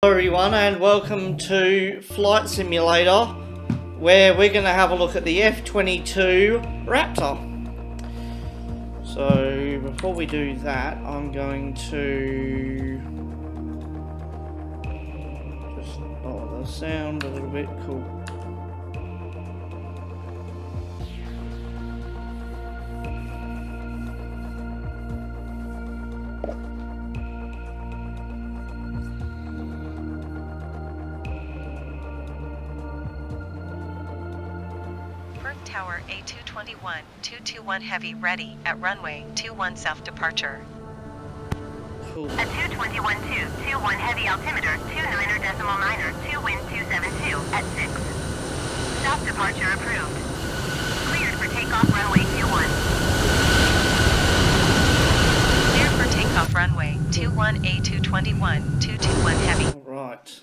Hello everyone and welcome to Flight Simulator where we're going to have a look at the F-22 Raptor. So before we do that I'm going to just lower the sound a little bit, cool. Tower A221, 221 Heavy ready at runway 21 self departure. cool. At 221.2, 21 heavy altimeter, 29er decimal niner, 2 wind 272, at 6. Stop departure approved. Cleared for takeoff runway 21. Clear for takeoff runway 21 A221, 221 Heavy. Alright.